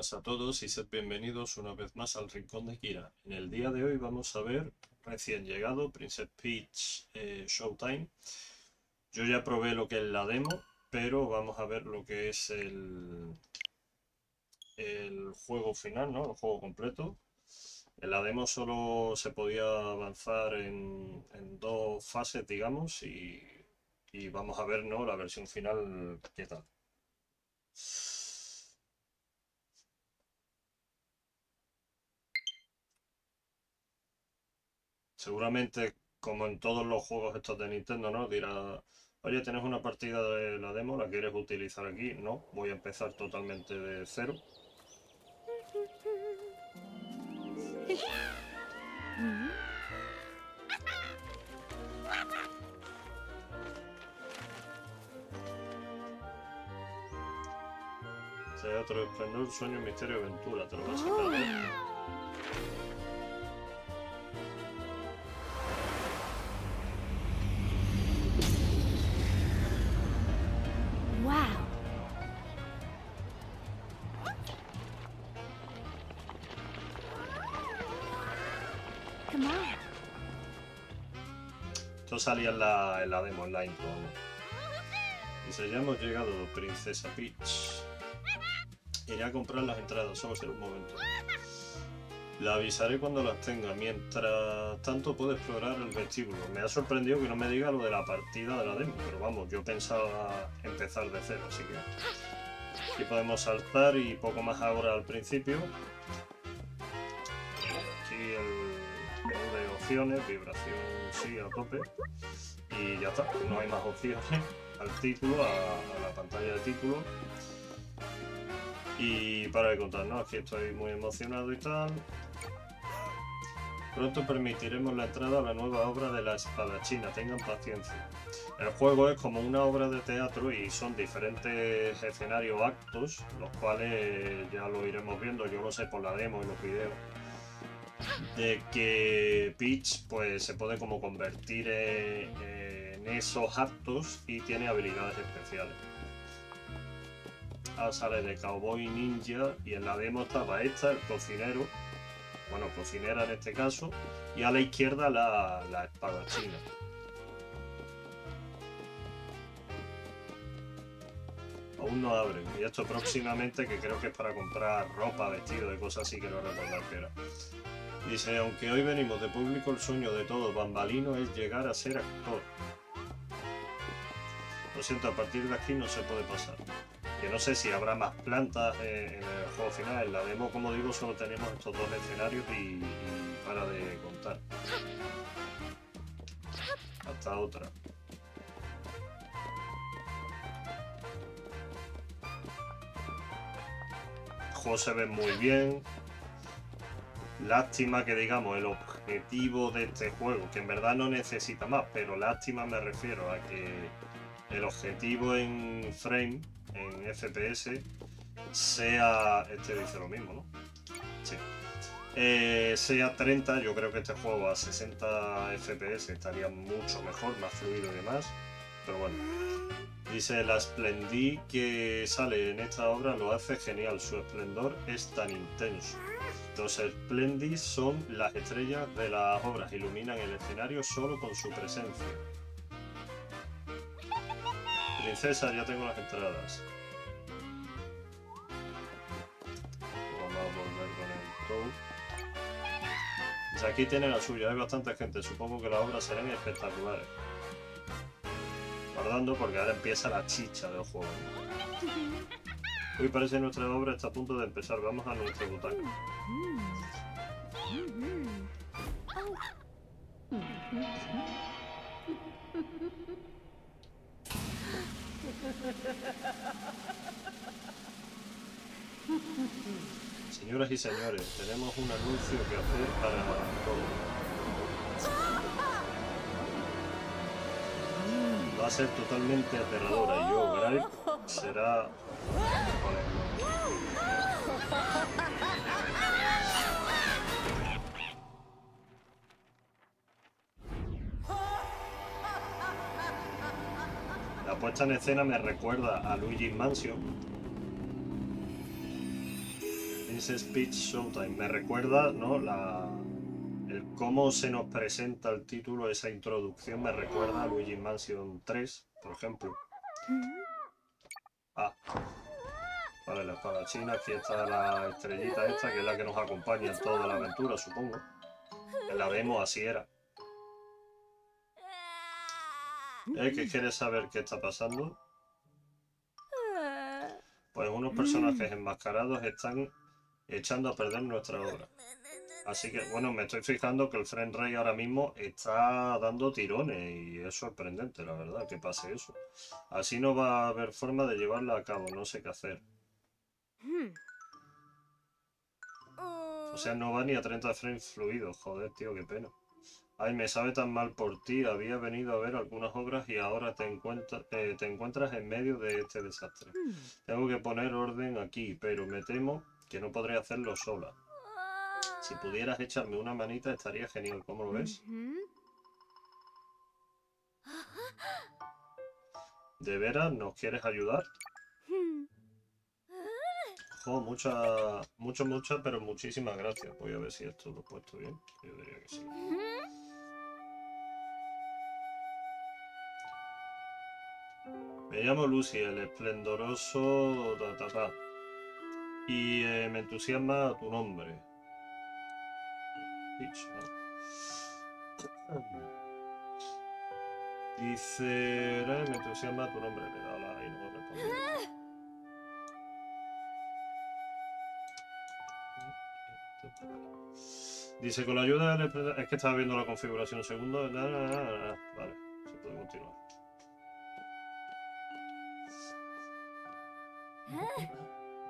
buenas a todos y sed bienvenidos una vez más al Rincón de Kira. En el día de hoy vamos a ver recién llegado Princess Peach eh, Showtime. Yo ya probé lo que es la demo, pero vamos a ver lo que es el, juego final, ¿no? El juego completo. En la demo solo se podía avanzar en, dos fases, digamos, y, y vamos a ver, ¿no? La versión final, qué tal. Seguramente como en todos los juegos estos de Nintendo, ¿no? Dirá, oye, tienes una partida de la demo, ¿la quieres utilizar aquí? No, voy a empezar totalmente de cero. otro esplendor, sueño, misterio, aventura, te lo vas a sacar. Esto salía en la, la demo, en la intro. Dice, ya hemos llegado, Princesa Peach. Iré a comprar las entradas, solo será un momento. La avisaré cuando las tenga. Mientras tanto puedo explorar el vestíbulo. Me ha sorprendido que no me diga lo de la partida de la demo, pero vamos, yo pensaba empezar de cero, así que... Aquí podemos saltar y poco más ahora al principio. Aquí el menú de opciones, vibración sí a tope. Y ya está, no hay más opciones al título, a, la pantalla de título. Y para de contar, ¿no? Aquí estoy muy emocionado y tal. Pronto permitiremos la entrada a la nueva obra de la espada china, tengan paciencia. El juego es como una obra de teatro y son diferentes escenarios actos, los cuales ya lo iremos viendo, yo lo sé por la demo y los videos de que Peach pues se puede como convertir en, esos actos y tiene habilidades especiales. Ahora sale de Cowboy Ninja y en la demo estaba esta, el cocinero, bueno, cocinera en este caso, y a la izquierda la, la espada china. Aún no abren, y esto próximamente que creo que es para comprar ropa, vestido, de cosas así que no recordar que era. Dice, aunque hoy venimos de público, el sueño de todo bambalino es llegar a ser actor. Lo siento, a partir de aquí no se puede pasar. Yo no sé si habrá más plantas en el juego final. En la demo, como digo, solo tenemos estos dos escenarios y, para de contar. Hasta otra. El juego se ve muy bien. Lástima que digamos el objetivo de este juego, que en verdad no necesita más, pero lástima me refiero a que el objetivo en frame, en FPS, sea. Este dice lo mismo, ¿no? Sí. Eh, sea 30, yo creo que este juego a 60 FPS estaría mucho mejor, más fluido y demás. Pero bueno. Dice, la esplendí que sale en esta obra lo hace genial, su esplendor es tan intenso. Los Splendid son las estrellas de las obras, iluminan el escenario solo con su presencia. Princesa, ya tengo las entradas. Vamos a volver con el tour. aquí tiene la suya, hay bastante gente, supongo que las obras serán espectaculares. Guardando porque ahora empieza la chicha del juego. Hoy parece que nuestra obra está a punto de empezar. Vamos a nuestro butaca. Señoras y señores, tenemos un anuncio que hacer para todos. Va a ser totalmente aterradora y yo, será... La puesta en escena me recuerda a Luigi Mansion. Princess Peach Showtime. Me recuerda, ¿no? La, el cómo se nos presenta el título, esa introducción, me recuerda a Luigi Mansion 3, por ejemplo. Ah. Vale, la espada china, aquí está la estrellita esta, que es la que nos acompaña en toda la aventura, supongo. La vemos, así era. ¿Eh? ¿Que quieres saber qué está pasando? Pues unos personajes enmascarados están echando a perder nuestra obra. Así que, bueno, me estoy fijando que el Friend Ray ahora mismo está dando tirones y es sorprendente, la verdad, que pase eso. Así no va a haber forma de llevarla a cabo, no sé qué hacer. O sea, no va ni a 30 frames fluidos, joder, tío, qué pena. Ay, me sabe tan mal por ti, había venido a ver algunas obras y ahora te, eh, te encuentras en medio de este desastre. Tengo que poner orden aquí, pero me temo que no podré hacerlo sola. Si pudieras echarme una manita estaría genial, ¿cómo lo ves? ¿De veras nos quieres ayudar? Jo, mucha, mucho, mucho, pero muchísimas gracias. Voy a ver si esto lo he puesto bien. Yo diría que sí. Me llamo Lucy, el esplendoroso ta, Y eh, me entusiasma tu nombre. Dice, me entusiasma tu nombre, le da la y no responde. Dice, con la ayuda del... Es que estaba viendo la configuración segundo. Vale, se puede continuar.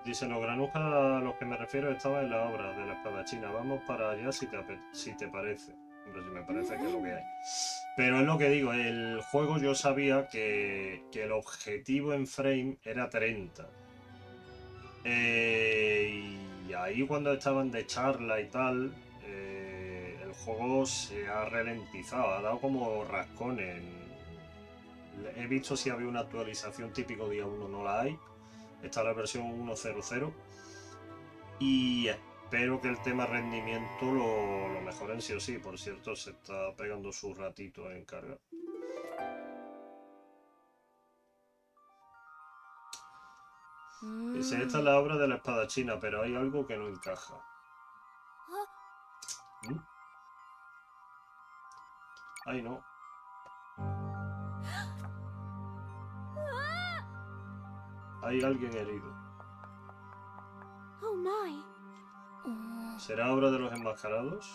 Dice, los granujas a los que me refiero estaban en la obra de la espada china. Vamos para allá si te, si te parece. Hombre, si me parece que es lo que hay. Pero es lo que digo, el juego yo sabía que, que el objetivo en frame era 30. Eh, y ahí cuando estaban de charla y tal, eh, el juego se ha ralentizado, ha dado como rascones. He visto si había una actualización típico día 1, no la hay Está la versión 1.0.0 y espero que el tema rendimiento lo, lo mejoren sí o sí. Por cierto, se está pegando su ratito en carga. Dice, esta es la obra de la espada china, pero hay algo que no encaja. ¿Mm? Ay, no. Hay alguien herido. Oh, ¿Será obra de los enmascarados?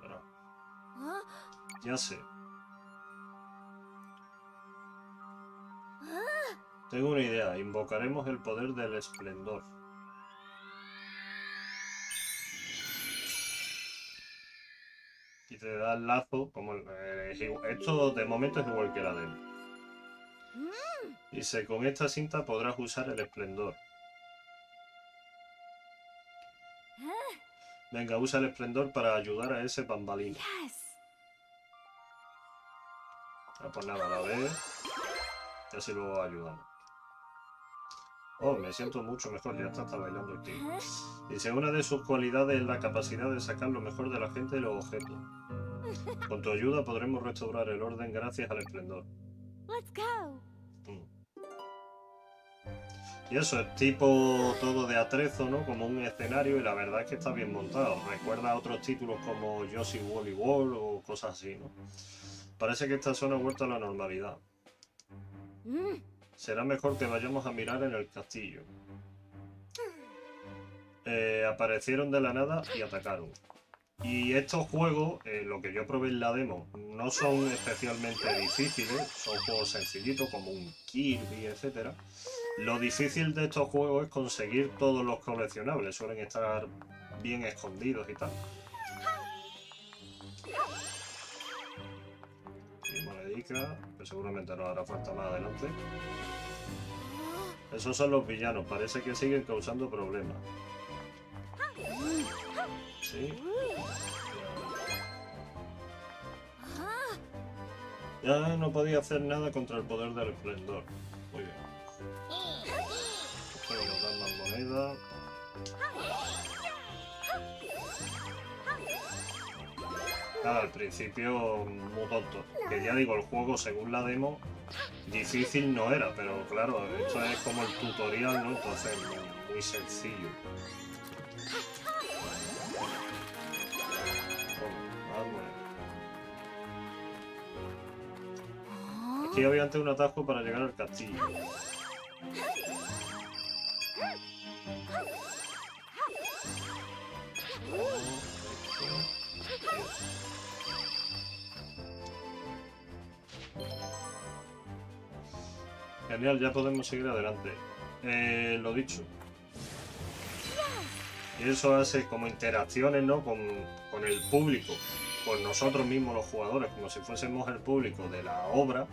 ¿Será? Ya sé. Tengo una idea. Invocaremos el poder del esplendor. Y te da el lazo, como eh, esto de momento es igual que la de él. Dice, con esta cinta podrás usar el esplendor. Venga, usa el esplendor para ayudar a ese bambalino. Ah, pues nada, la ve. Y así luego ayudamos. Oh, me siento mucho mejor, ya está, está bailando el tío. Dice, una de sus cualidades es la capacidad de sacar lo mejor de la gente y los objetos. Con tu ayuda podremos restaurar el orden gracias al esplendor. Y eso es tipo todo de atrezo, ¿no? Como un escenario y la verdad es que está bien montado. Recuerda a otros títulos como Yoshi Wally Wall o cosas así, ¿no? Parece que esta zona ha vuelto a la normalidad. Mm. Será mejor que vayamos a mirar en el castillo. Eh, aparecieron de la nada y atacaron. Y estos juegos, eh, lo que yo probé en la demo, no son especialmente difíciles, son juegos sencillitos como un Kirby, etcétera lo difícil de estos juegos es conseguir todos los coleccionables, suelen estar bien escondidos y tal. Y monedica, que seguramente nos hará falta más adelante. Esos son los villanos, parece que siguen causando problemas. Ya no podía hacer nada contra el poder del esplendor. Muy bien. Pero nos dan las monedas. Ah, al principio muy tonto. Que ya digo, el juego según la demo difícil no era, pero claro, esto es como el tutorial, ¿no? Entonces muy sencillo. Aquí antes un atajo para llegar al castillo. Genial, ya podemos seguir adelante. Eh, lo dicho. Y eso hace como interacciones, ¿no? Con, con el público, con nosotros mismos los jugadores, como si fuésemos el público de la obra.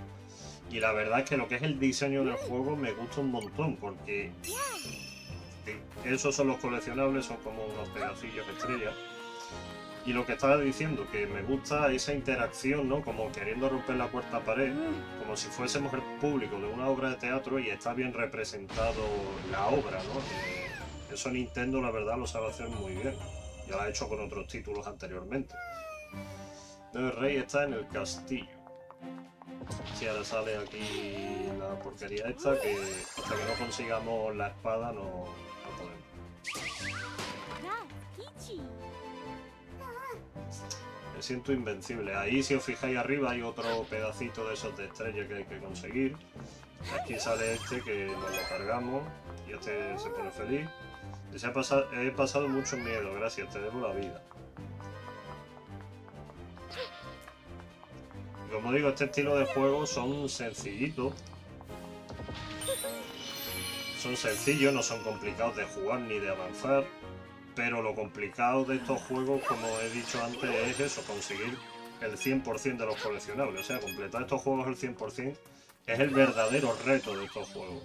Y la verdad es que lo que es el diseño del juego me gusta un montón, porque esos son los coleccionables, son como unos pedacillos de estrella. Y lo que estaba diciendo, que me gusta esa interacción, ¿no? Como queriendo romper la cuarta pared, como si fuésemos el público de una obra de teatro y está bien representado la obra, ¿no? eso Nintendo, la verdad, lo sabe hacer muy bien. Ya lo ha hecho con otros títulos anteriormente. El rey está en el castillo. Si ahora sale aquí la porquería esta, que hasta que no consigamos la espada no, Me siento invencible. Ahí, si os fijáis arriba, hay otro pedacito de esos de estrella que hay que conseguir. Aquí sale este que nos lo cargamos y este se pone feliz. he pasado mucho miedo, gracias, te debo la vida. Como digo, este estilo de juego son sencillitos. Son sencillos, no son complicados de jugar ni de avanzar pero lo complicado de estos juegos, como he dicho antes, es eso, conseguir el 100% de los coleccionables. O sea, completar estos juegos el 100% es el verdadero reto de estos juegos.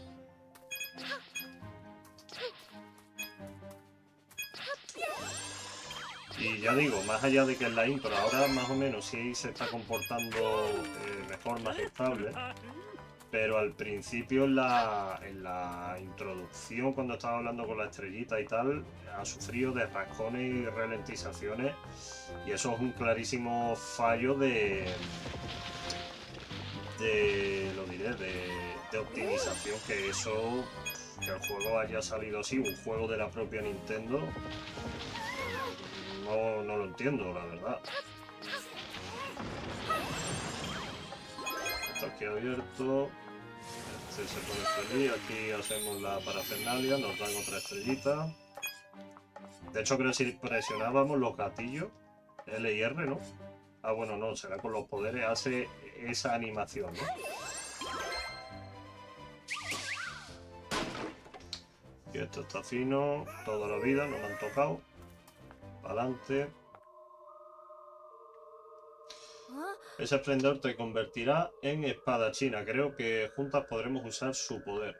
Y ya digo, más allá de que en la intro ahora más o menos sí se está comportando eh, de forma estable, pero al principio en la, introducción, cuando estaba hablando con la estrellita y tal, ha sufrido de rascones y ralentizaciones y eso es un clarísimo fallo de, de lo diré, de, optimización, que eso, que el juego haya salido así, un juego de la propia Nintendo, no, no lo entiendo, la verdad. Está aquí abierto. Este se pone feliz. Aquí hacemos la parafernalia. Nos dan otra estrellita. De hecho, creo que si presionábamos los gatillos, L y R, ¿no? Ah, bueno, no, será con los poderes. Hace esa animación. Y esto está fino. Toda la vida, no me han tocado. Adelante. Ese esplendor te convertirá en espada china. Creo que juntas podremos usar su poder.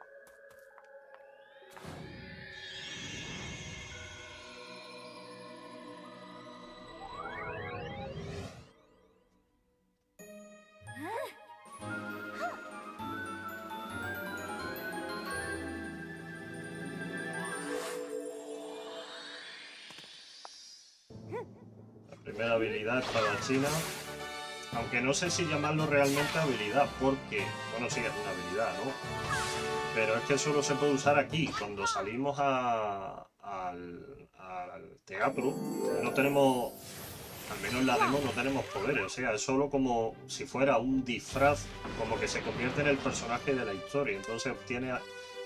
Aunque no sé si llamarlo realmente habilidad, porque, bueno, sí, es una habilidad, ¿no? Pero es que solo se puede usar aquí. Cuando salimos al, teatro, no tenemos, al menos en la demo, no tenemos poderes. O sea, es solo como si fuera un disfraz, como que se convierte en el personaje de la historia. Entonces obtiene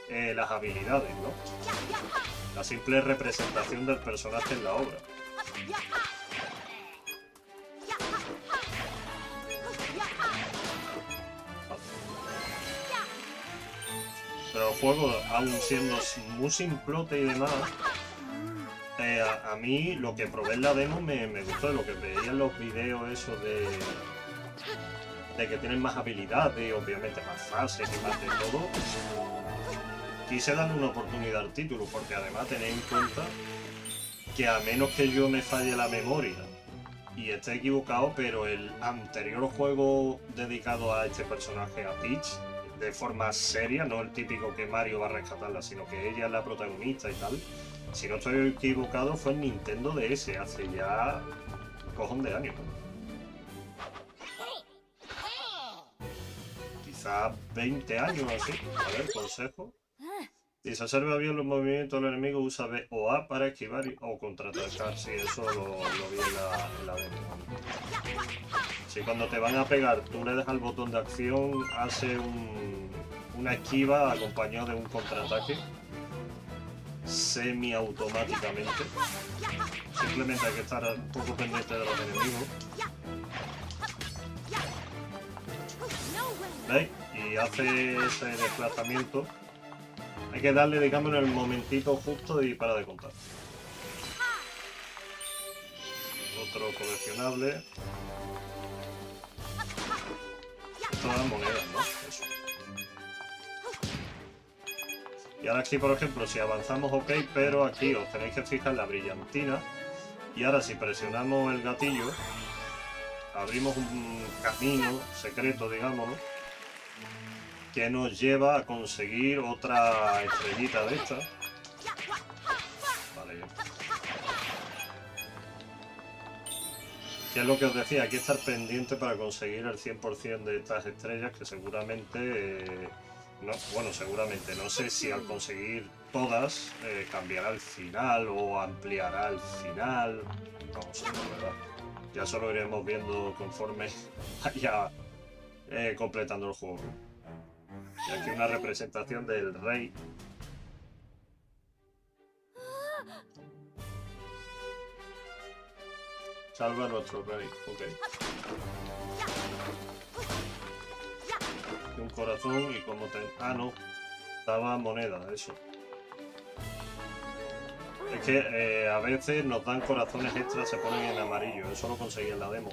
eh, las habilidades, ¿no? La simple representación del personaje en la obra. Pero el juego, aún siendo muy simplote y demás, eh, a, mí lo que probé en la demo me, me gustó, lo que veía en los vídeos eso de, de que tienen más habilidades, obviamente más fases y más de todo. Quise darle una oportunidad al título, porque además tenéis en cuenta que a menos que yo me falle la memoria y esté equivocado, pero el anterior juego dedicado a este personaje, a Peach, de forma seria, no el típico que Mario va a rescatarla, sino que ella es la protagonista y tal. Si no estoy equivocado, fue en Nintendo DS hace ya un cojón de años. Quizás 20 años o así. A ver, consejo. Ah. Y se observa bien los movimientos del enemigo, usa B o A para esquivar o contraatacar. Si eso lo, lo vi en la, en la demo. Si cuando te van a pegar tú le das al botón de acción, hace un, una esquiva acompañado de un contraataque semi-automáticamente. Simplemente hay que estar un poco pendiente de los enemigos. ¿Veis? Y hace ese desplazamiento. Hay que darle, digamos, en el momentito justo y para de contar. Otro coleccionable. Todas monedas, ¿no? Eso. Y ahora aquí, por ejemplo, si avanzamos, ok, pero aquí os tenéis que fijar la brillantina. Y ahora si presionamos el gatillo, abrimos un camino secreto, digámoslo, que nos lleva a conseguir otra estrellita de esta. Vale. Que es lo que os decía, hay que estar pendiente para conseguir el 100% de estas estrellas que seguramente... eh, no, bueno, seguramente, no sé si al conseguir todas eh, cambiará el final o ampliará el final. No sé, la verdad. Ya solo iremos viendo conforme vaya eh, completando el juego. Y aquí una representación del rey. Salva a nuestro rey, ok. Un corazón y como te... Ah, no. Daba moneda, eso. Es que eh, a veces nos dan corazones extras, se ponen en amarillo. Eso lo conseguí en la demo.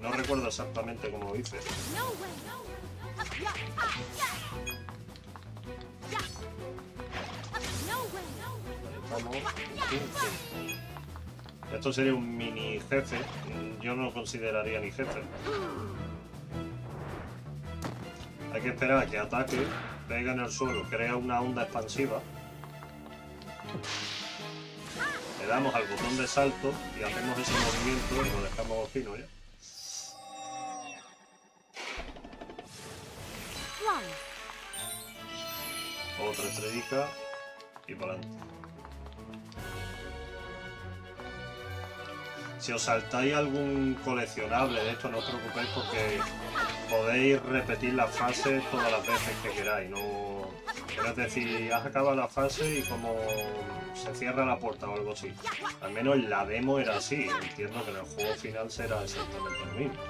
No recuerdo exactamente cómo hice. Estamos en 15. Esto sería un mini jefe. Yo no lo consideraría ni jefe. Hay que esperar a que ataque, pega en el suelo, crea una onda expansiva. Le damos al botón de salto y hacemos ese movimiento y lo dejamos fino ya. Otra estrellita y para adelante. Si os saltáis algún coleccionable de esto, no os preocupéis porque podéis repetir la fase todas las veces que queráis. No... Es decir, has acabado la fase y como se cierra la puerta o algo así. Al menos en la demo era así. Entiendo que en el juego final será exactamente lo mismo.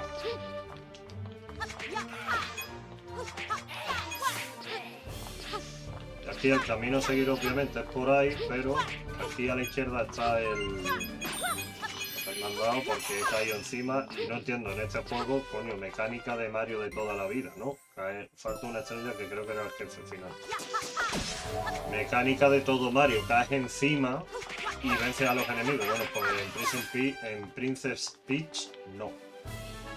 Aquí el camino a seguir obviamente es por ahí, pero aquí a la izquierda está el, mandado porque he caído encima y no entiendo en este juego, coño, mecánica de Mario de toda la vida, ¿no? Falta una estrella que creo que era el jefe final. Mecánica de todo Mario, caes encima y vences a los enemigos. Bueno, pues en, Princess en Princess Peach no.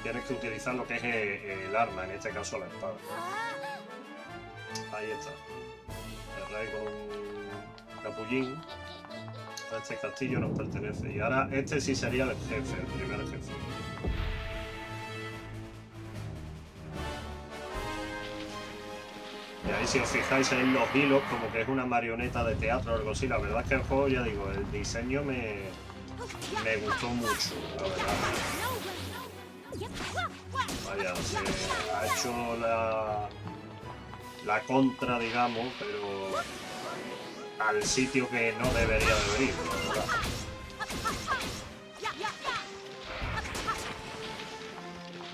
Tienes que utilizar lo que es eh, el arma, en este caso la espada. Ahí está. Rey con un capullín. Este castillo nos pertenece. Y ahora este sí sería el jefe, el primer jefe. Y ahí si os fijáis en los hilos, como que es una marioneta de teatro o algo así. La verdad es que el juego, ya digo, el diseño me, me gustó mucho, la verdad. Vaya, se ha hecho la, la contra, digamos, pero al sitio que no debería de verdad.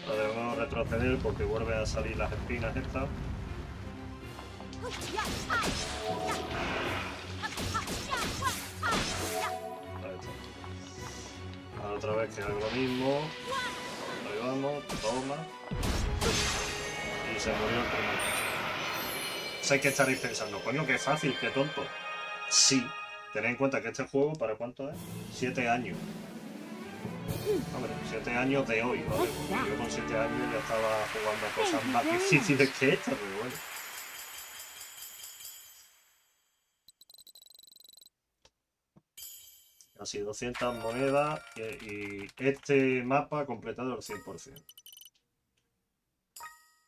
Lo debemos retroceder porque vuelven a salir las espinas estas. Otra vez que hago lo mismo. Vamos, toma. Y se murió el primero. Sé que estaréis pensando, coño, qué fácil, qué tonto. Sí, tened en cuenta que este juego, ¿para cuánto es? Siete años. Hombre, siete años de hoy, ¿vale? Yo con siete años ya estaba jugando cosas más difíciles que esta, pero bueno. Casi 200 monedas y, y este mapa completado al 100%.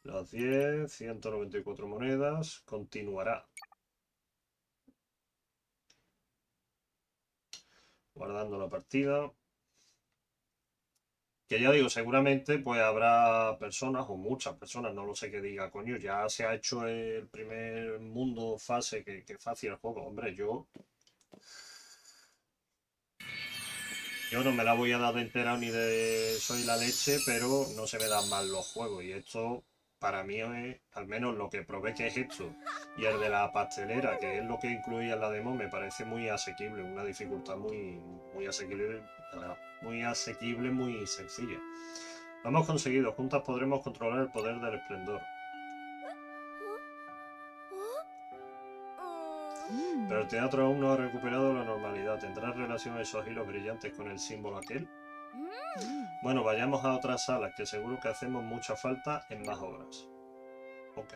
Las 10, 194 monedas. Continuará. Guardando la partida. Que ya digo, seguramente pues habrá personas o muchas personas, no lo sé qué diga, coño, ya se ha hecho el primer mundo fase, que, que fácil el juego. Hombre, yo Yo no me la voy a dar de entera ni de soy la leche, pero no se me dan mal los juegos. Y esto, para mí, es al menos lo que probé que es esto. Y el de la pastelera, que es lo que incluía la demo, me parece muy asequible. Una dificultad muy, muy asequible, muy asequible, muy sencilla. Lo hemos conseguido. Juntas podremos controlar el poder del esplendor. Pero el teatro aún no ha recuperado la normalidad. ¿Tendrá relación esos hilos brillantes con el símbolo aquel? Bueno, vayamos a otras salas, que seguro que hacemos mucha falta en más obras. Ok.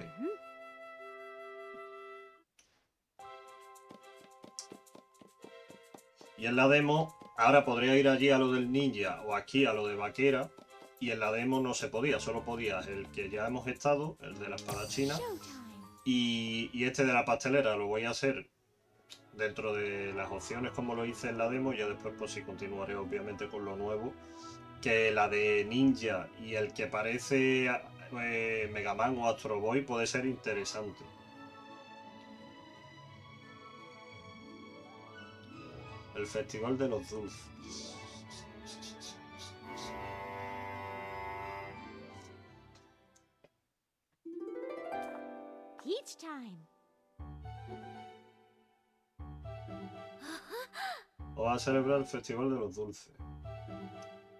Y en la demo, ahora podría ir allí a lo del ninja o aquí a lo de vaquera. Y en la demo no se podía, solo podía el que ya hemos estado, el de la espada china. Y, y este de la pastelera lo voy a hacer dentro de las opciones como lo hice en la demo, ya después pues sí continuaré obviamente con lo nuevo, que la de Ninja y el que parece eh, Mega Man o Astro Boy puede ser interesante. El Festival de los Dulces. time. O va a celebrar el Festival de los Dulces.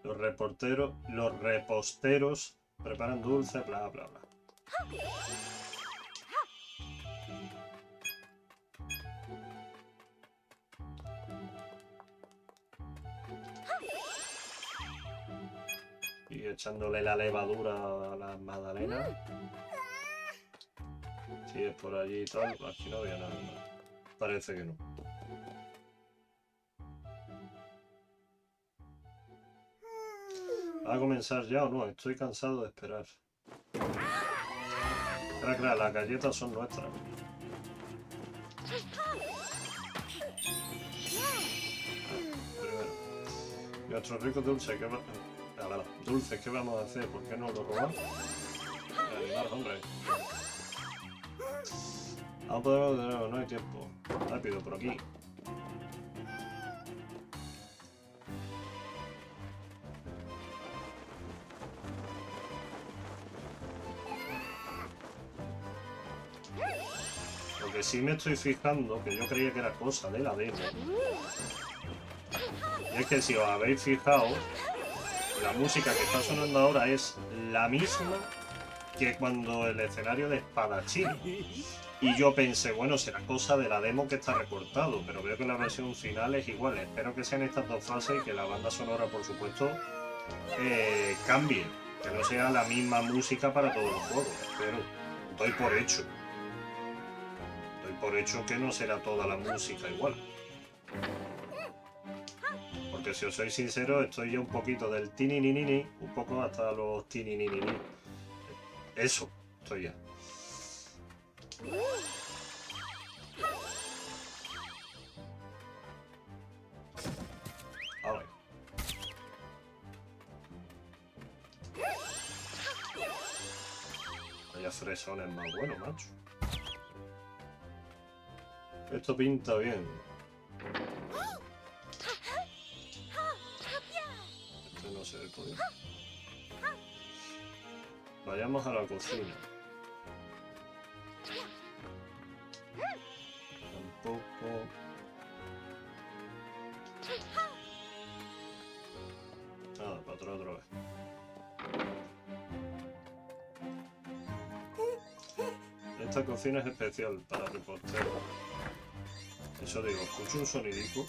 Los reporteros, los reposteros preparan dulces, bla, bla, bla. Y echándole la levadura a la magdalena. Si es por allí y tal, aquí no había nada Parece que no. ¿Va a comenzar ya o no? Estoy cansado de esperar. Claro, las galletas son nuestras. Primero. Nuestros ricos dulces, ¿qué va... dulces, ¿qué vamos a hacer? ¿Por qué no lo robamos? Animar, hombre. Vamos a poder... No hay tiempo. Rápido, por aquí. Sí me estoy fijando, que yo creía que era cosa de la demo, y es que si os habéis fijado, la música que está sonando ahora es la misma que cuando el escenario de espadachín. Y yo pensé, bueno, será cosa de la demo que está recortado, pero veo que la versión final es igual. Espero que sean estas dos fases y que la banda sonora, por supuesto, eh, cambie. Que no sea la misma música para todos los juegos. Pero doy por hecho por hecho que no será toda la música igual. Porque si os soy sincero, estoy ya un poquito del tinininini, un poco hasta los tinininini. Eso, estoy ya. A ver. Vaya fresones más bueno, macho. Esto pinta bien. Este no se ve Vayamos a la cocina. Tampoco... Nada, para otra otra vez. Esta cocina es especial para Eso digo, escucho un sonidico.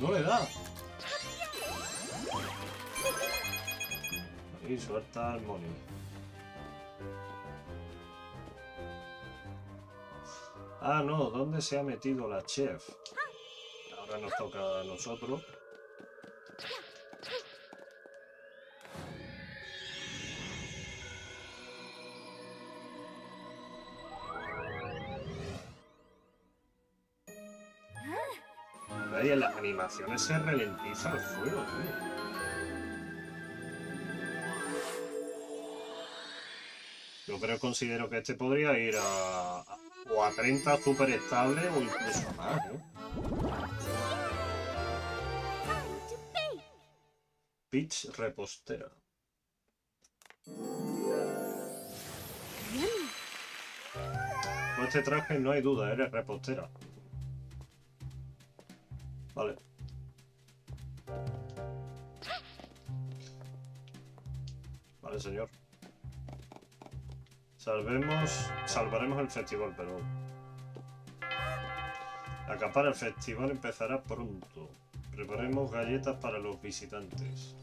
No le da. Y suelta el money. Ah, no, ¿dónde se ha metido la chef? Ahora nos toca a nosotros. Animaciones se ralentiza el fuego, tío. Yo creo, considero que este podría ir a, o a 30 super estable o incluso más, ¿eh? Peach repostera. Con este traje no hay duda, eres repostera. Vale. Señor. Salvemos... Salvaremos el festival, pero... Acapar el festival empezará pronto. Preparemos galletas para los visitantes.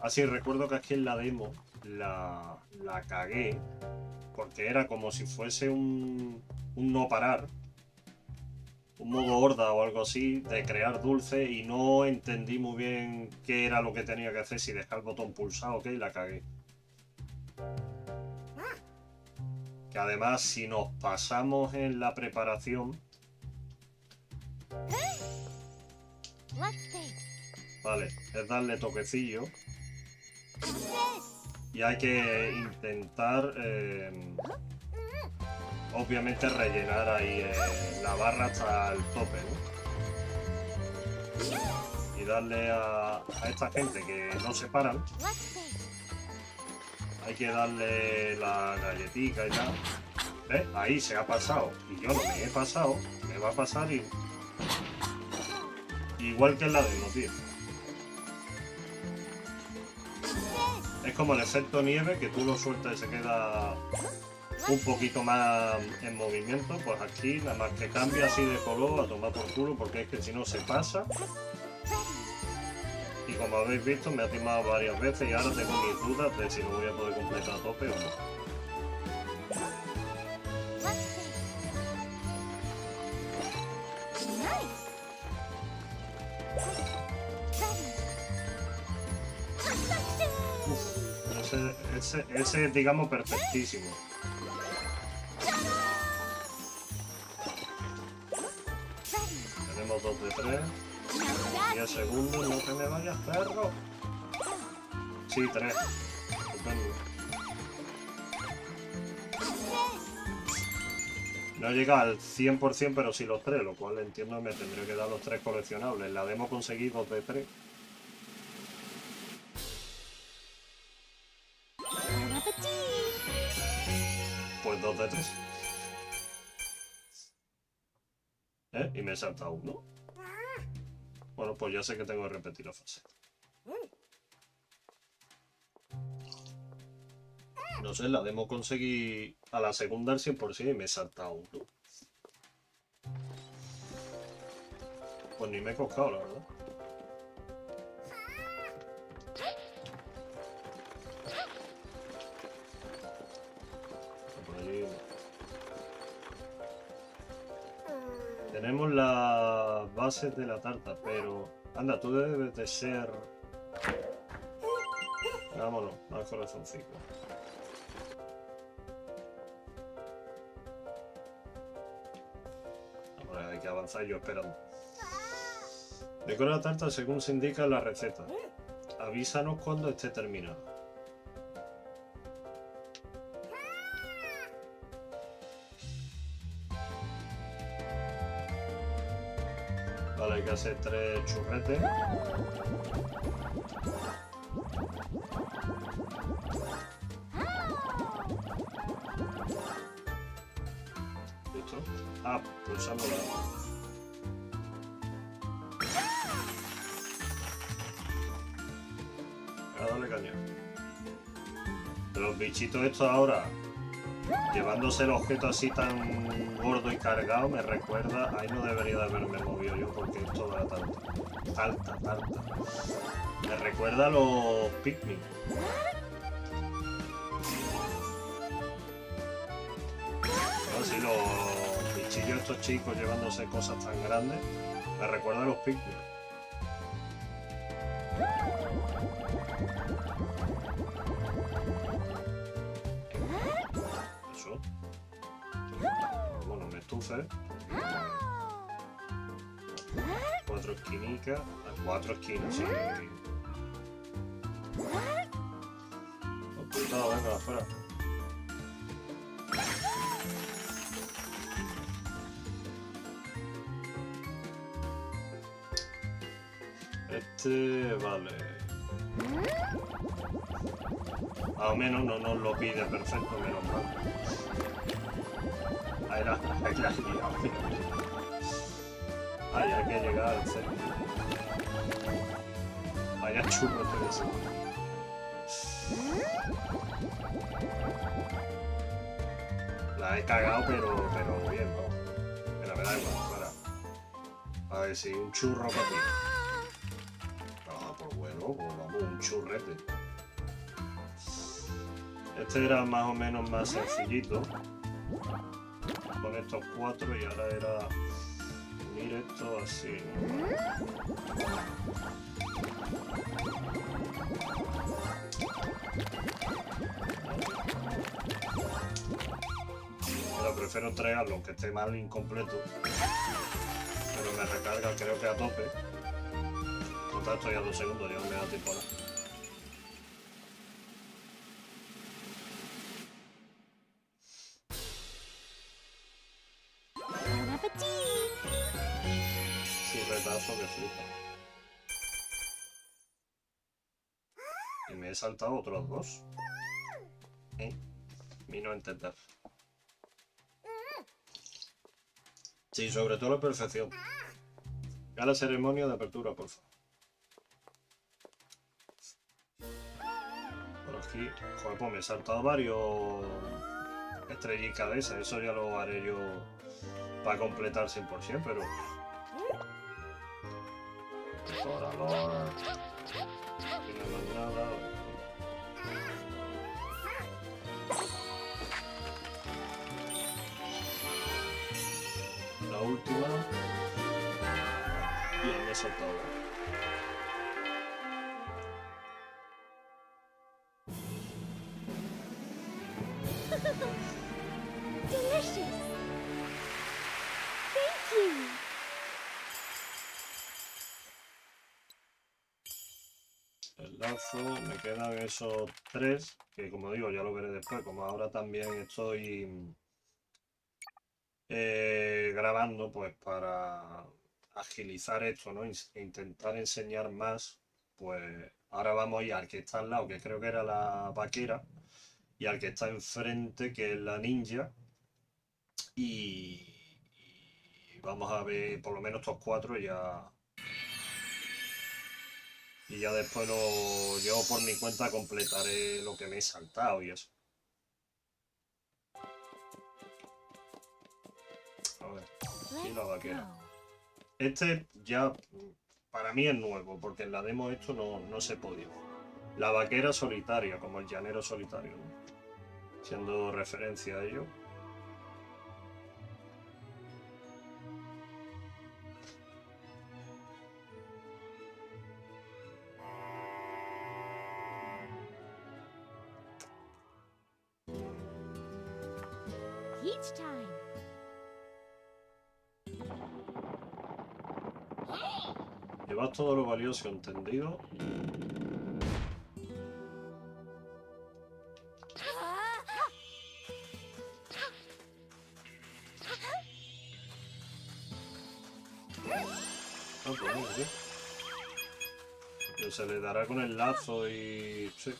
Así recuerdo que aquí en la demo la, la cagué porque era como si fuese un, un no parar un modo horda o algo así de crear dulce y no entendí muy bien qué era lo que tenía que hacer si dejar el botón pulsado ok la cagué. Que además si nos pasamos en la preparación vale es darle toquecillo. Y hay que intentar eh, obviamente rellenar ahí eh, la barra hasta el tope y darle a, a, esta gente que no se paran hay que darle la galletita y tal. ¿Ves? ahí se ha pasado. Y yo no me he pasado me va a pasar y... igual que en la demo tío Es como el efecto nieve, que tú lo sueltas y se queda un poquito más en movimiento. Pues aquí nada más que cambia así de color a tomar por culo, porque es que si no se pasa. Y como habéis visto, me ha timado varias veces y ahora tengo mis dudas de si lo voy a poder completar a tope o no. ese, es, digamos, perfectísimo. Tenemos dos de tres. 10 segundos, no te me vayas, perro. Sí, tres. No llega al 100%, pero sí los tres, lo cual entiendo me tendría que dar los tres coleccionables. La demo conseguí dos de tres. de tres. ¿Eh? Y me he saltado uno. Bueno, pues ya sé que tengo que repetir la fase. No sé, la demo conseguí a la segunda al 100% y me he saltado uno. Pues ni me he coscado, la verdad. Tenemos las bases de la tarta, pero... Anda, tú debes de ser... Vámonos, al corazoncito. Ahora hay que avanzar yo esperando. Decora la tarta según se indica en la receta. Avísanos cuando esté terminada. Que hacer tres churretes. ¿Listo? Ah, pulsando la... Dale caña. Los bichitos estos ahora llevándose el objeto así tan gordo y cargado me recuerda, ahí no debería de haberme movido yo porque esto va tanto, alta, alta. Me recuerda a los Pikmin. Así los bichillos estos chicos llevándose cosas tan grandes, me recuerda a los Pikmin. Esquinica, a cuatro esquinas, sí. Oh, cuidado, venga, afuera. Este, vale. Más o menos no nos lo pide perfecto, menos mal. Ahí hay que llegar al centro. Vaya churro que es. La he cagado, pero, pero bien, ¿no? Pero me da igual, fuera. A ver si un churro para ti. Ah, pues bueno, pues vamos, un churrete. Este era más o menos más sencillito. Con estos cuatro y ahora era unir esto así. Pero prefiero entregarlo aunque esté mal incompleto. Pero me recarga creo que a tope. Total estoy a dos segundos, ya me da tiempo nada. Y me he saltado otros dos. ¿Eh? Mi no entender. Sí, sobre todo la perfección. Ya la ceremonia de apertura, por favor. Por aquí, joder, pues me he saltado varios estrellitas de esas. Eso ya lo haré yo para completar 100%, pero... Corador. Aquí no hay más nada. La última. Bien, me he saltado. Me quedan esos tres, que como digo, ya lo veré después, como ahora también estoy eh, grabando, pues para agilizar esto, ¿no? Intentar enseñar más, pues ahora vamos a ir al que está al lado, que creo que era la vaquera, y al que está enfrente, que es la ninja, y vamos a ver por lo menos estos cuatro ya... Y ya después lo yo por mi cuenta completaré lo que me he saltado y eso. A ver, aquí la vaquera. Este ya para mí es nuevo, porque en la demo esto no, no se podía. La vaquera solitaria, como el llanero solitario, ¿no? Siendo referencia a ello. Todo lo valioso, ¿entendido? Ah, pues sí. Se le dará con el lazo y... Sí.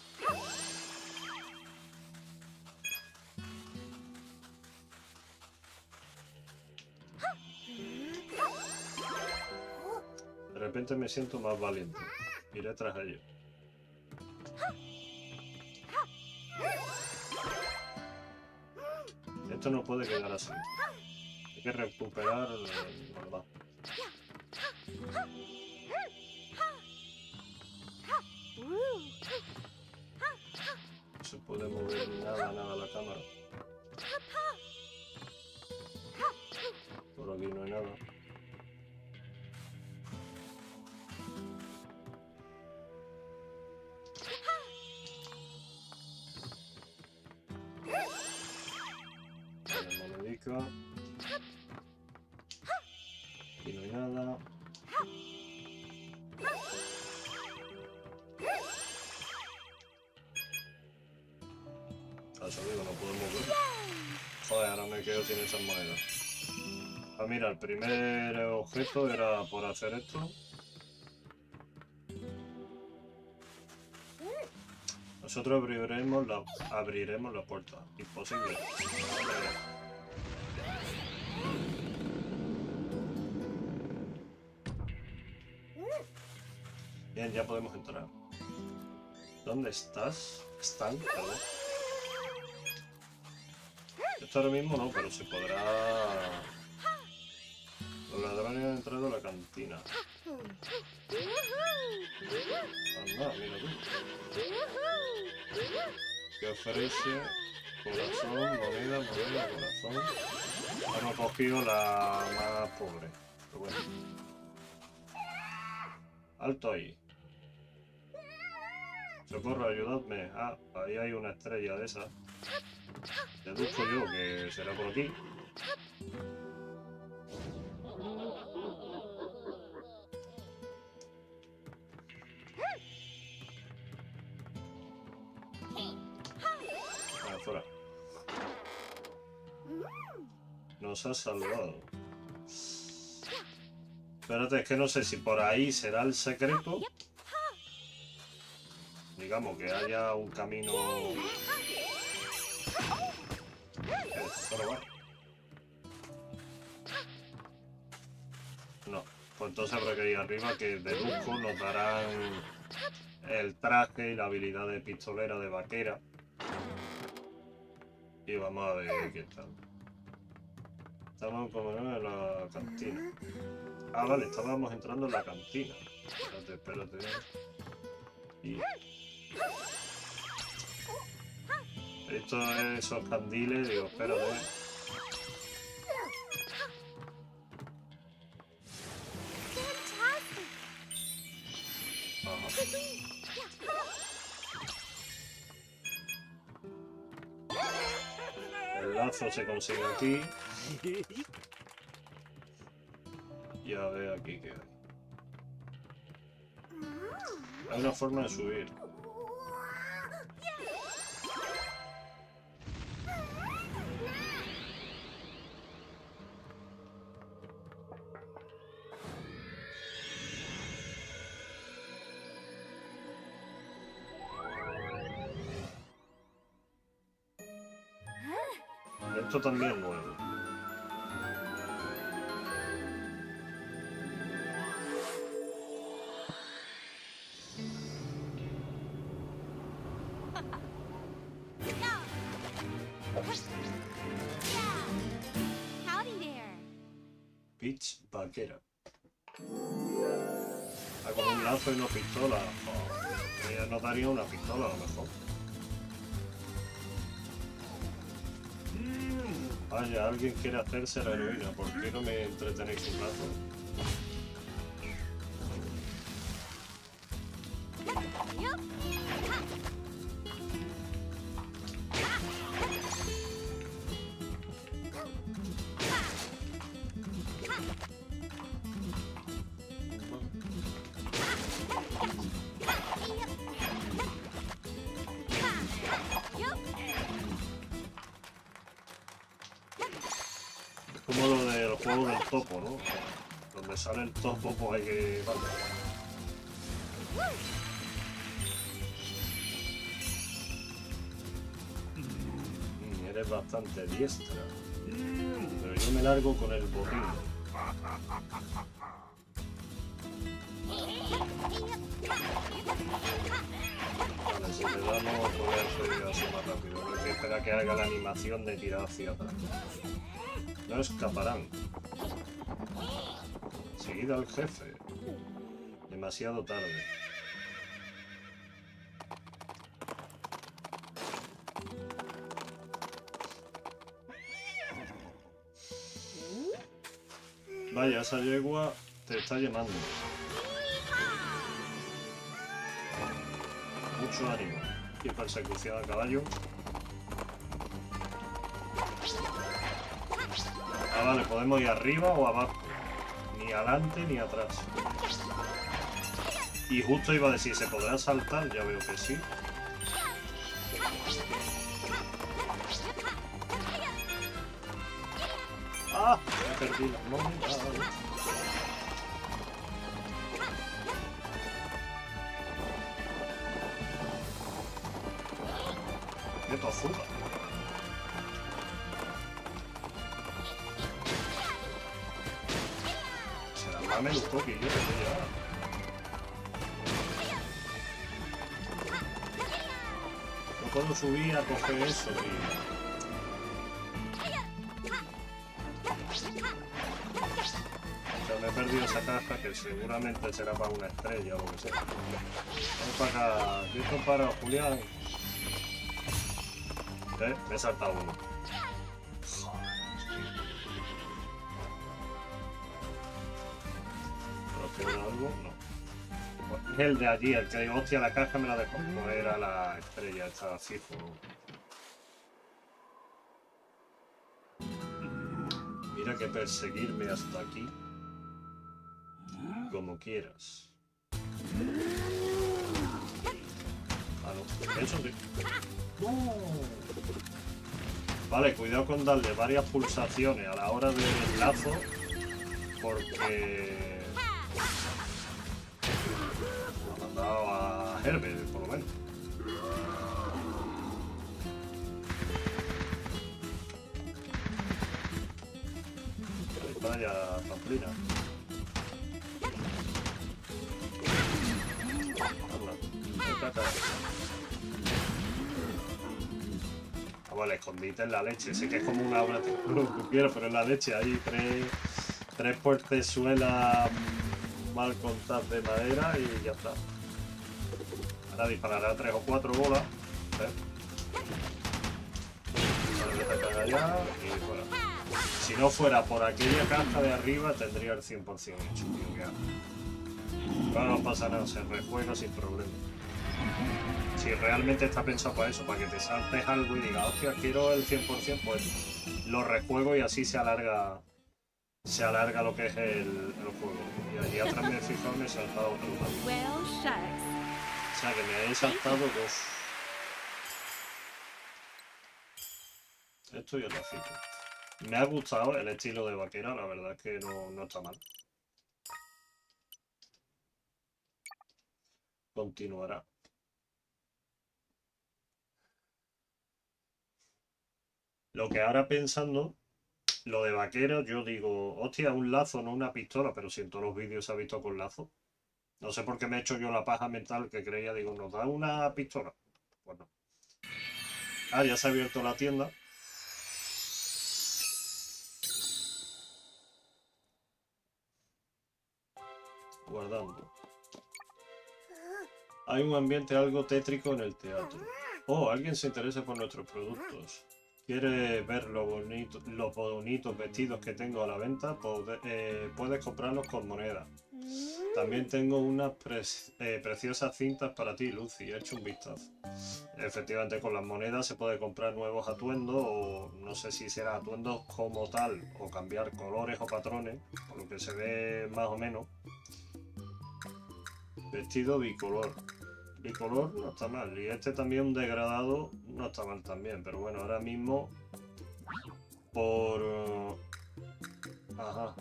Me siento más valiente. Iré tras ellos. Esto no puede quedar así. Hay que recuperar normal. Woo! No se puede mover nada, nada la cámara. Por aquí no hay nada. Monedica. Aquí no hay nada. A eso digo, no puedo mover. Joder, ahora me quedo sin esas monedas. Ah, mira, el primer objeto era por hacer esto. Nosotros abriremos la, abriremos la puerta. Imposible. Bien, ya podemos entrar. ¿Dónde estás? ¿Están? Perdón. Esto ahora mismo no, pero se podrá... Los ladrones han entrado a la cantina. Anda, mira tú. ¿Qué ofrece? Corazón, moneda, moneda, corazón. Hemos cogido la más pobre. Pero bueno. Alto ahí. Socorro, ayudadme. Ah, ahí hay una estrella de esa. Deduzco yo que será por aquí. Ah, fuera. Nos ha salvado. Espérate, es que no sé si por ahí será el secreto. Digamos que haya un camino... No, pues entonces habrá que ir arriba que deduzco nos darán el traje y la habilidad de pistolera de vaquera. Y vamos a ver qué tal. Estamos como en la cantina. Ah, vale, estábamos entrando en la cantina. Espérate, espérate. Y... Esto es esos candiles, digo, espérate. Ajá. El lazo se consigue aquí. Y a ver aquí qué hay. Hay una forma de subir. Esto también es nuevo. Peach vaquera. Ah, con un lazo y una pistola. Oh, ella nos daría una pistola a lo mejor. Vaya, alguien quiere hacerse la heroína. ¿Por qué no me entretenéis un rato? El topo, pues hay que... Vale. Mm, Eres bastante diestra. Pero yo me largo con el botín. Vale, si le damos poder subir así más rápido. Hay que haga la animación de tirar hacia atrás. No escaparán. Al jefe. Demasiado tarde. Vaya, esa yegua te está llamando. Mucho ánimo. Y persecución a caballo. Ah, vale, podemos ir arriba o abajo. Ni adelante ni atrás. Y justo iba a decir, ¿se podrá saltar? Ya veo que sí. ¡Ah! Me perdí la moneda. ¡Qué tozuda! Ahora. No puedo subir a coger eso, tío. He perdido esa caja que seguramente será para una estrella o lo que sea. Vamos para acá. ¿Listo para Julián? ¿Eh? Me he saltado uno. El de allí, el que digo, hostia, la caja me la dejó. No era la estrella, esta Cifo. Mira que perseguirme hasta aquí. Como quieras. Ah. Vale, cuidado con darle varias pulsaciones a la hora del lazo. Porque... Por lo menos. Habla. Ven acá. Ah, vale, escondite en la leche. Sé que es como una obra que quiero, pero en la leche hay tres, tres puertezuelas mm, mal contadas de madera y ya está. Disparará tres o cuatro bolas. allá y fuera. Si no fuera por aquella caja de arriba, tendría el 100% hecho. Pero no pasa nada, se rejuega sin problema. Si realmente está pensado para eso, para que te saltes algo y digas, hostia, quiero el 100%, pues lo rejuego y así se alarga se alarga lo que es el, juego. Y allí atrás me he fijado me he saltado. O sea que me he saltado dos. Esto y otro sitio. Me ha gustado el estilo de vaquera, la verdad es que no, no está mal. Continuará. Lo que ahora pensando, lo de vaquero, yo digo, hostia, un lazo, no una pistola, pero si en todos los vídeos se ha visto con lazo. No sé por qué me he hecho yo la paja mental que creía, digo, ¿nos da una pistola? Pues no. Ah, ya se ha abierto la tienda. Guardando. Hay un ambiente algo tétrico en el teatro. Oh, alguien se interesa por nuestros productos. ¿Quiere ver lo bonito, los bonitos vestidos que tengo a la venta? Eh, puedes comprarlos con moneda. También tengo unas eh, preciosas cintas para ti, Lucy. He hecho un vistazo. Efectivamente, con las monedas se puede comprar nuevos atuendos o no sé si será atuendos como tal o cambiar colores o patrones, por lo que se ve más o menos. Vestido bicolor. Bicolor no está mal. Y este también un degradado no está mal también. Pero bueno, ahora mismo por... Ajá.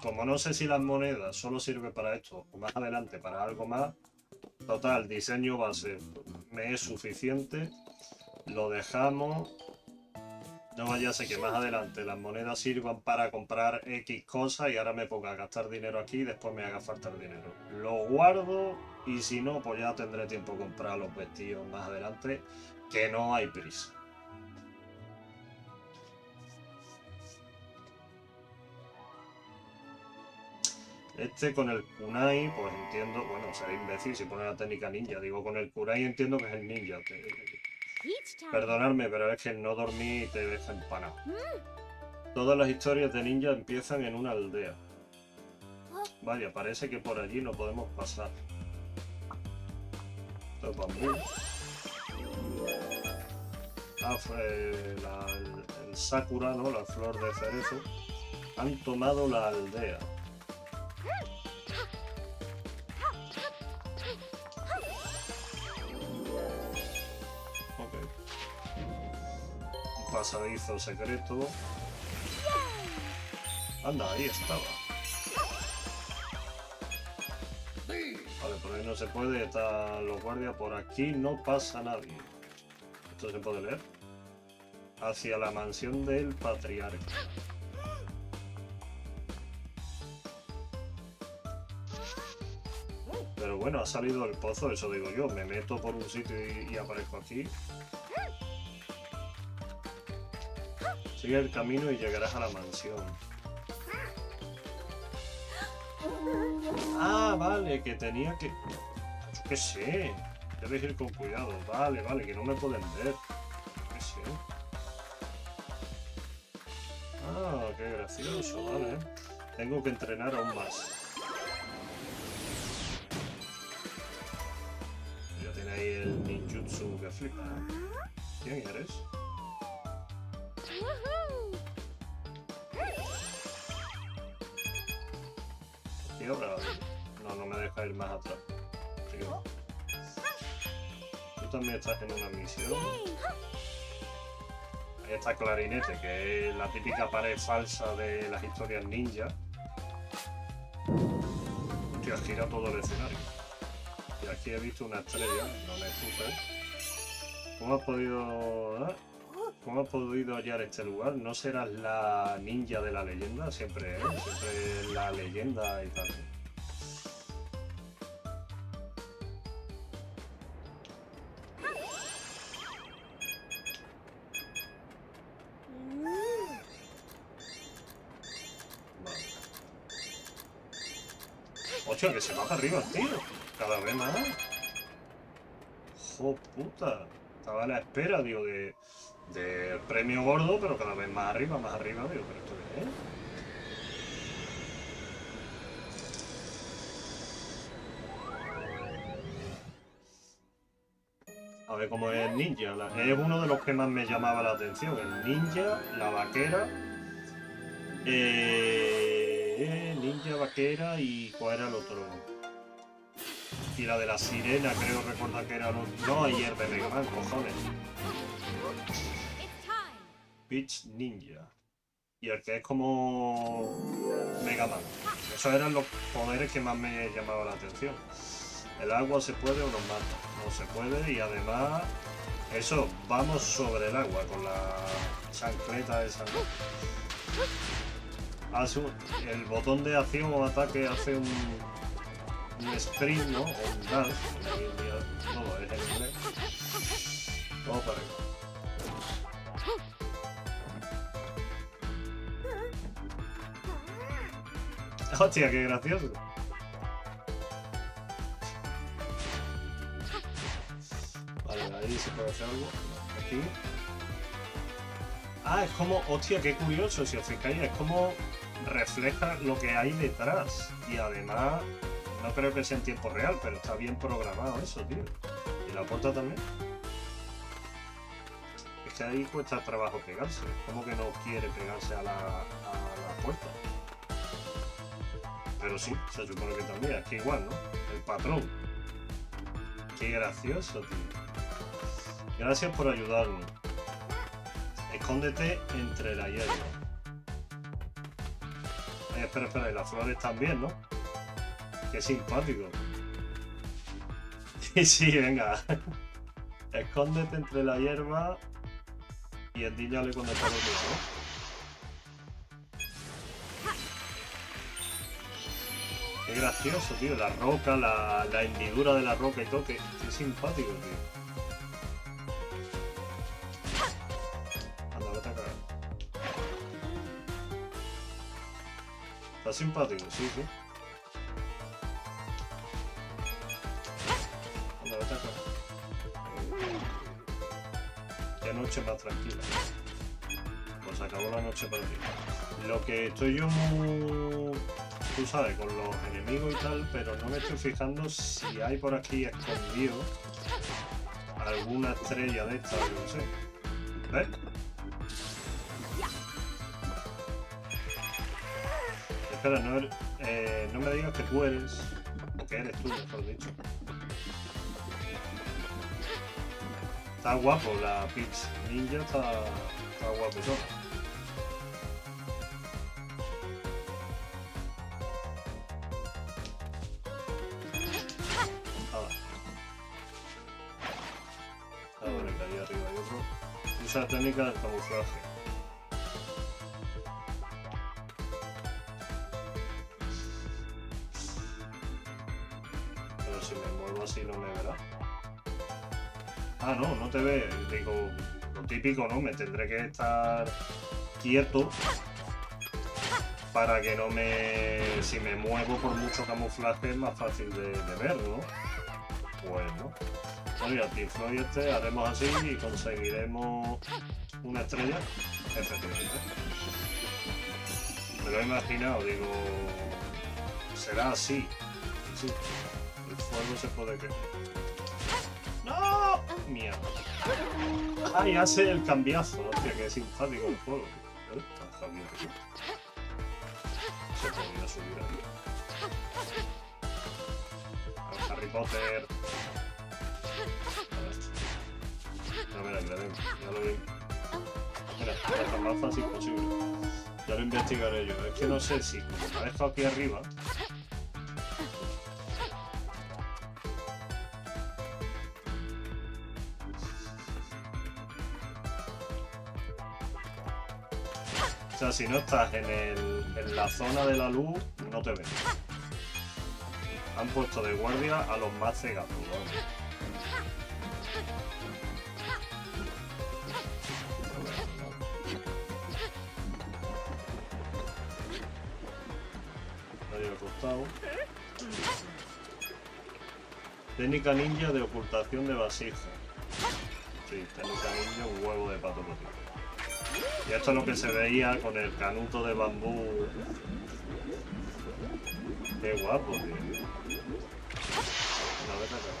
Como no sé si las monedas solo sirve para esto o más adelante para algo más, total, diseño base me es suficiente. Lo dejamos. No vaya a ser que más adelante las monedas sirvan para comprar X cosas y ahora me ponga a gastar dinero aquí y después me haga falta el dinero. Lo guardo y si no, pues ya tendré tiempo de comprar los vestidos más adelante, que no hay prisa. Este con el kunai, pues entiendo, bueno, será imbécil si pone la técnica ninja. Digo, con el kunai entiendo que es el ninja. Te-. Perdonadme, pero es que no dormí y te deja empanado. Todas las historias de ninja empiezan en una aldea. Vaya, parece que por allí no podemos pasar. Esto es bambú. Ah, fue la- el, el sakura, ¿no? La flor de cerezo. Han tomado la aldea. Ok. Pasadizo secreto. Anda, ahí estaba. Vale, por ahí no se puede, están los guardias. Por aquí no pasa nadie. ¿Esto se puede leer? Hacia la mansión del patriarca. Pero bueno, ha salido el pozo, eso digo yo. Me meto por un sitio y, y aparezco aquí. Sigue el camino y llegarás a la mansión. Ah, vale, que tenía que... Yo qué sé. Debes ir con cuidado. Vale, vale, que no me pueden ver. Yo qué sé. Ah, qué gracioso, vale. Tengo que entrenar aún más. ¿Quién eres? Woohoo! ¿Y ahora? No, no me deja ir más atrás. Así que. Tú también estás en una misión. Ahí está Clarinete, que es la típica pared falsa de las historias ninja. Hostia, gira todo el escenario. Y aquí he visto una estrella, no me escuchas. ¿Cómo has podido... ah? ¿Cómo has podido hallar este lugar? ¿No serás la ninja de la leyenda? Siempre, ¿eh? Siempre la leyenda y tal. Hostia, que se para arriba, tío. Cada vez más. ¡Jo puta! Estaba a la espera, digo, de, de premio gordo, pero cada vez más arriba, más arriba, digo, pero esto es. A ver cómo es el ninja. Es uno de los que más me llamaba la atención. El ninja, la vaquera. Eh, ninja, vaquera y cuál era el otro. Y la de la sirena, creo recordar que era otro. No, ayer de Mega Man, cojones. Beach Ninja. Y el que es como Mega Man. Esos eran los poderes que más me llamaban la atención. El agua se puede o nos mata. No se puede y además eso, vamos sobre el agua con la chancleta esa. ¿no? Un- el botón de acción o ataque hace un, un sprint, ¿no? O un dash. Todo es en inglés. Para arriba. Hostia, qué gracioso. Vale, ahí se puede hacer algo. Aquí. Ah, es como, hostia, qué curioso, si os fijáis, es como refleja lo que hay detrás. Y además, no creo que sea en tiempo real, pero está bien programado eso, tío. Y la puerta también. Es que ahí cuesta trabajo pegarse. Como que no quiere pegarse a la, a la puerta. Pero sí, se supone que también. Aquí igual, ¿no? El patrón. Qué gracioso, tío. Gracias por ayudarnos. Escóndete entre la hierba. Ay, espera, espera, y las flores también, ¿no? Qué simpático. sí, venga. Escóndete entre la hierba y endíñale cuando está dormido, ¿no? Qué gracioso, tío. La roca, la, la hendidura de la roca y todo. Qué, simpático, tío. Simpático, sí, sí. Tranquila. Pues acabó la noche para ti. Lo que estoy yo muy tú sabes, con los enemigos y tal, pero no me estoy fijando si hay por aquí escondido alguna estrella de esta, yo no sé. ¿Ves? Espera, no, eh, no me digas que tú eres, o que eres tú, mejor dicho. Está guapo, la Peach Ninja está, Está guapetona. Ah. Ah, vale, que ahí arriba hay otro. Usa técnica del camuflaje. Me tendré que estar quieto para que no me... Si me muevo por mucho camuflaje es más fácil de, de ver, ¿no? Pues no. Bueno, y al Pink Floyd este haremos así y conseguiremos una estrella. Efectivamente. Me lo he imaginado, digo... Será así. Sí. El fuego se puede que... Mierda. Ah, y hace el cambiazo, hostia, que es simpático el juego. ¿Eh? Bien, tío. Se podría subir aquí. Harry Potter. A ver. Mira, le den, ya lo. Mira, es lo más fácil posible. Ya lo investigaré yo. Es que no sé si como me ha dejado aquí arriba. Si no estás en, el, en la zona de la luz, no te ven. Han puesto de guardia a los más cegados. costado. Técnica ninja de ocultación de vasija. Sí, técnica ninja, un huevo de pato potito. Y esto es lo que se veía con el canuto de bambú. Qué guapo, tío. Una vez acá.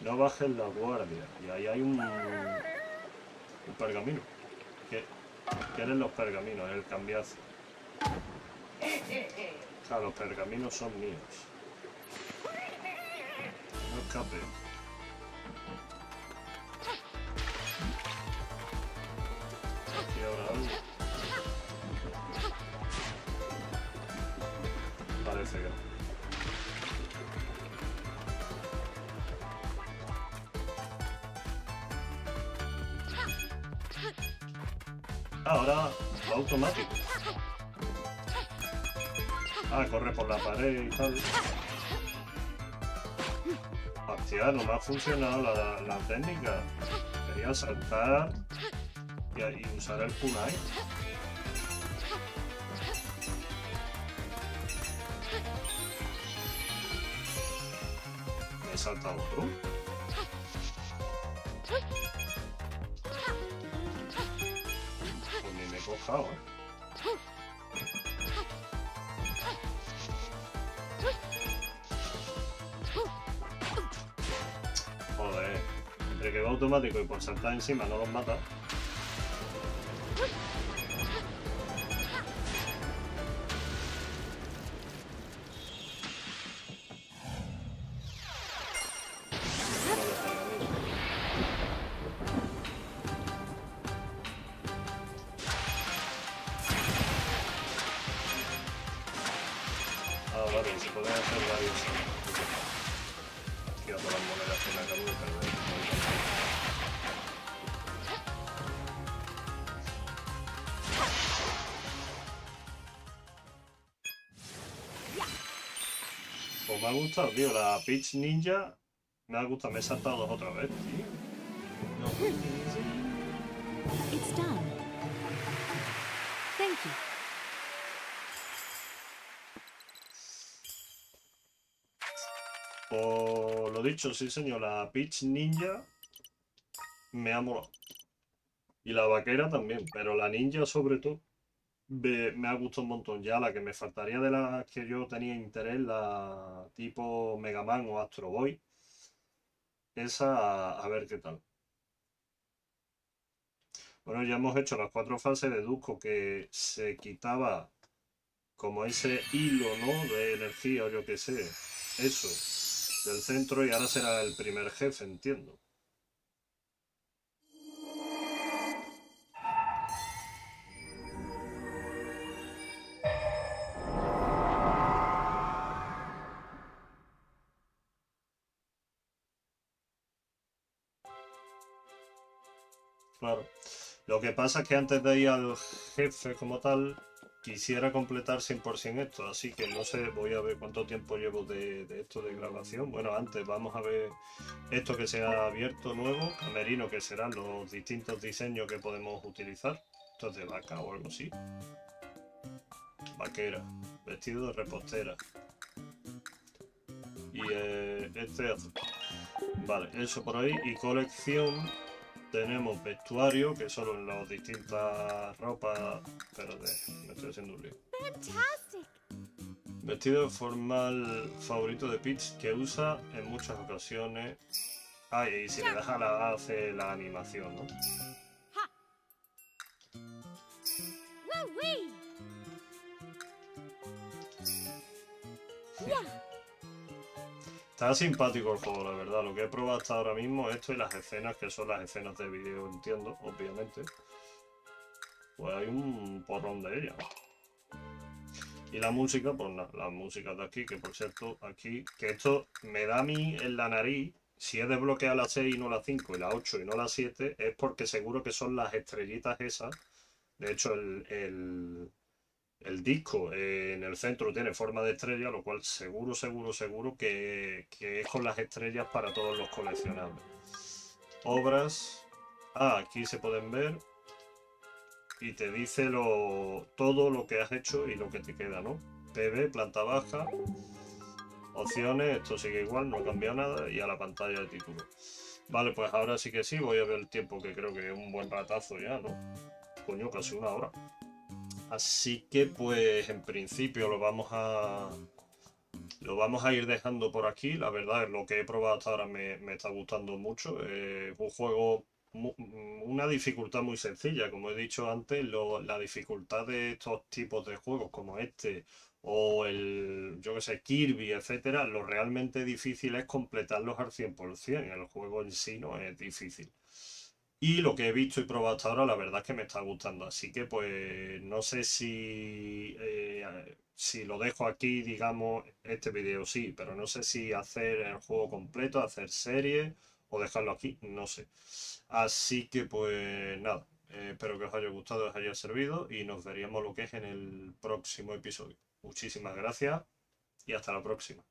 No bajes la guardia. Y ahí hay un, un pergamino. ¿Qué? ¿Quieren los pergaminos? El cambiazo. Claro, los pergaminos son míos. No escape. Aquí ahora algo. Parece que. Ahora automático. Ah, corre por la pared y tal. Hostia, no me ha funcionado la, técnica. Quería saltar y, usar el kunai. Me he saltado otro. Pues ni me he cojado, ¿eh? Entre que por saltar encima no los mata. Gustado, tío. La Peach Ninja me ha gustado. Me he saltado dos otra vez, tío. No, It's done. Thank you. Pues lo dicho, sí señor, la Peach Ninja me ha molado. Y la vaquera también, pero la ninja sobre todo me, ha gustado un montón. Ya la que me faltaría de las que yo tenía interés, la tipo Mega Man o Astro Boy, esa a, a ver qué tal. Bueno, ya hemos hecho las cuatro fases, deduzco que se quitaba como ese hilo, ¿no? De energía o yo qué sé. Eso. Del centro y ahora será el primer jefe, entiendo. Lo que pasa es que antes de ir al jefe como tal, quisiera completar 100% esto, así que no sé, voy a ver cuánto tiempo llevo de, esto de grabación. Bueno, antes vamos a ver esto que se ha abierto nuevo, camerino, que serán los distintos diseños que podemos utilizar. Esto es de vaca o algo así. Vaquera, vestido de repostera. Y eh, este azul. Vale, eso por ahí. Y colección tenemos vestuario, que son las distintas ropas. Espérate, me estoy haciendo un lío. Vestido formal favorito de Peach que usa en muchas ocasiones. Ah, y si le das a la hace la animación, ¿no? Está simpático el juego, la verdad. Lo que he probado hasta ahora mismo, esto y las escenas, que son las escenas de vídeo, entiendo, obviamente. Pues hay un porrón de ellas. Y la música, pues nada, las músicas de aquí, que por cierto, aquí, que esto me da a mí en la nariz, si he desbloqueado la 6 y no la 5, y la 8 y no la 7, es porque seguro que son las estrellitas esas. De hecho, el el disco eh, en el centro tiene forma de estrella, lo cual seguro, seguro, seguro que, es con las estrellas para todos los coleccionables. Obras. Ah, aquí se pueden ver. Y te dice lo, todo lo que has hecho y lo que te queda, ¿no? PB, planta baja. Opciones, esto sigue igual, no cambia nada. Y a la pantalla de título. Vale, pues ahora sí que sí, voy a ver el tiempo, que creo que es un buen ratazo ya, ¿no? Coño, casi una hora. Así que pues en principio lo vamos a lo vamos a ir dejando por aquí. La verdad, lo que he probado hasta ahora me, está gustando mucho. Es un juego, una dificultad muy sencilla. Como he dicho antes, la dificultad de estos tipos de juegos como este o el, yo que sé, Kirby, etcétera, lo realmente difícil es completarlos al 100%. El juego en sí no es difícil. Y lo que he visto y probado hasta ahora, la verdad es que me está gustando. Así que pues no sé si, eh, si lo dejo aquí, digamos, este vídeo sí, pero no sé si hacer el juego completo, hacer serie o dejarlo aquí, no sé. Así que pues nada, eh, espero que os haya gustado, os haya servido y nos veríamos lo que es en el próximo episodio. Muchísimas gracias y hasta la próxima.